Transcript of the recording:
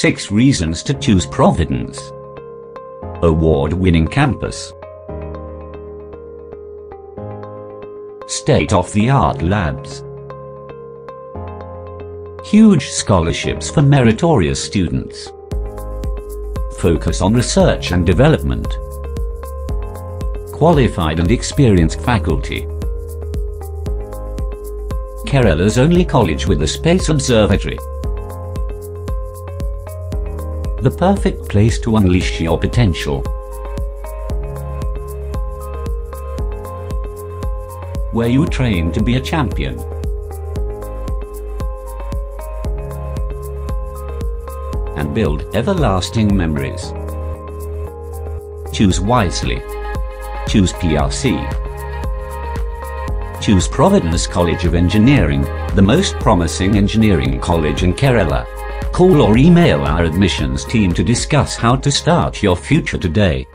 6 Reasons to Choose Providence. Award-winning campus. State-of-the-art labs. Huge scholarships for meritorious students. Focus on research and development. Qualified and experienced faculty. Kerala's only college with a space observatory. The perfect place to unleash your potential. Where you train to be a champion. And build everlasting memories. Choose wisely. Choose PRC. Choose Providence College of Engineering, the most promising engineering college in Kerala. Call or email our admissions team to discuss how to start your future today.